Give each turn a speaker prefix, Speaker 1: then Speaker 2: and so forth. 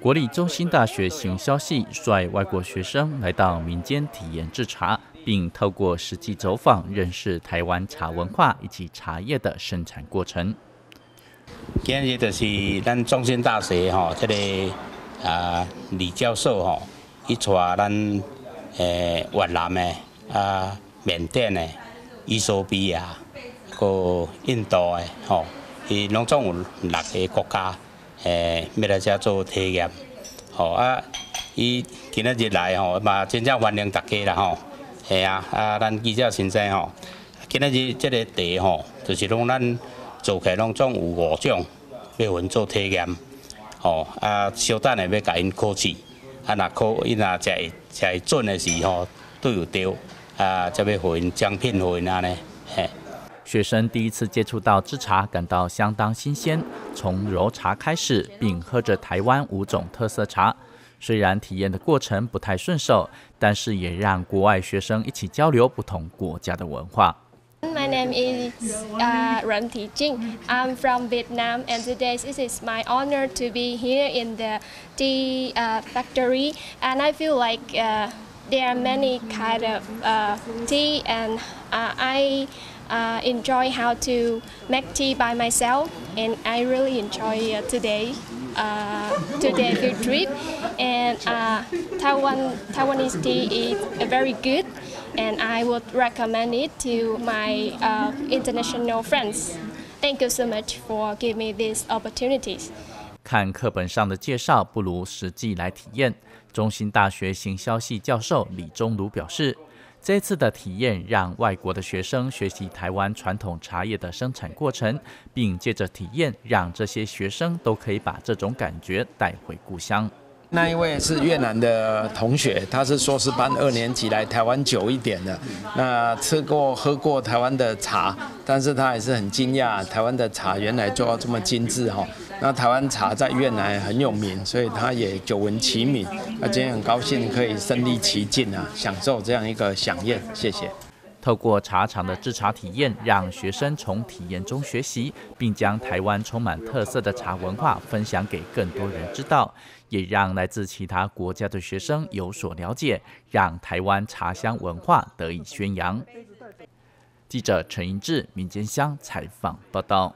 Speaker 1: 国立中心大学行消息率外国学生来到民间体验制茶，并透过实际走访认识台湾茶文化以及茶叶的生产过程。
Speaker 2: 今日就是咱中心大学吼，这个啊李教授吼，伊带咱诶越南的啊缅甸的、伊索比亚、个印度的吼，伊拢总有六个国家。诶，要来遮做体验，吼啊！伊今仔日来吼，嘛真正欢迎大家啦吼。系啊，啊，咱记者先生吼，今仔日即个茶吼，就是拢咱做起拢总有五种，要分做体验，吼啊，稍等下要甲因考试，啊，若考伊若食会食会准的时吼，都有对，啊，则要互因奖品互因安尼，嘿。
Speaker 1: 学生第一次接触到制茶，感到相当新鲜。从揉茶开始，并喝着台湾五种特色茶。虽然体验的过程不太顺手，但是也让国外学生一起交流不同国家的文化。
Speaker 3: My name is Ren Thi Jing. I'm from Vietnam, and today it is my honor to be here in the tea factory. And I feel like there are many kind of tea, and I. uh, enjoy how to make tea by myself, and I really enjoy uh, today uh, today trip. And uh, Taiwan Taiwanese tea is very good, and I would recommend it to my uh, international friends. Thank you so much for giving me these opportunities.
Speaker 1: 看课本上的介绍，不如实际来体验。中兴大学行销系教授李忠儒表示。这次的体验让外国的学生学习台湾传统茶叶的生产过程，并借着体验，让这些学生都可以把这种感觉带回故乡。
Speaker 4: 那一位是越南的同学，他是硕士班二年级来台湾久一点的，那吃过喝过台湾的茶，但是他还是很惊讶，台湾的茶原来做到这么精致哈。那台湾茶在越南很有名，所以他也久闻其名。那今天很高兴可以身临其境啊，享受这样一个飨宴。谢谢。
Speaker 1: 透过茶厂的制茶体验，让学生从体验中学习，并将台湾充满特色的茶文化分享给更多人知道，也让来自其他国家的学生有所了解，让台湾茶香文化得以宣扬。记者陈英志，民间乡采访报道。